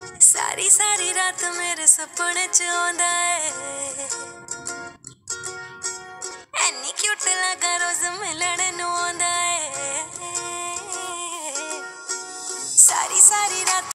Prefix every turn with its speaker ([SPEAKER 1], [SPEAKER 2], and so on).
[SPEAKER 1] सारी सारी रात मेरे सपने च आंदा है ਐਨੀ ਕਿਊਟ ਲੱਗਾ ਰੋਜ਼ ਮਿਲਣ ਨੂੰ ਆਉਂਦਾ ਹੈ ਸਾਰੀ ਸਾਰੀ ਰਾਤ